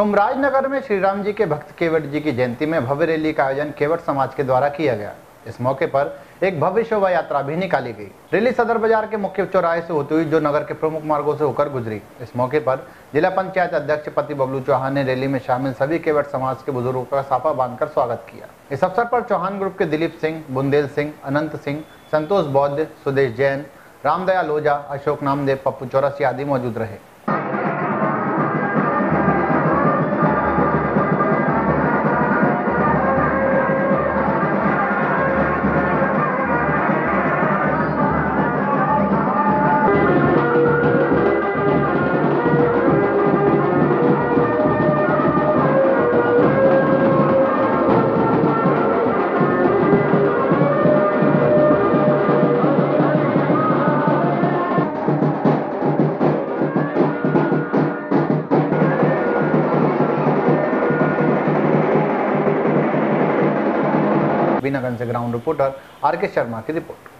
कुमराज नगर में श्री राम जी के भक्त केवट जी की जयंती में भव्य रैली का आयोजन केवट समाज के द्वारा किया गया। इस मौके पर एक भव्य शोभा यात्रा भी निकाली गई। रैली सदर बाज़ार के मुख्य चौराहे से होती हुई जो नगर के प्रमुख मार्गों से होकर गुजरी। इस मौके पर जिला पंचायत अध्यक्ष पति बबलू चौहान ने रैली में शामिल सभी केवट समाज के बुज़ुर्गों का साफा बांधकर स्वागत किया। इस अवसर पर चौहान ग्रुप के दिलीप सिंह, बुंदेल सिंह, अनंत सिंह, संतोष बौद्ध, सुदेश जैन, रामदयाल ओझा, अशोक नामदेव, पप्पू चौरसी आदि मौजूद रहे। बीनागंज से ग्राउंड रिपोर्टर आर के शर्मा की रिपोर्ट।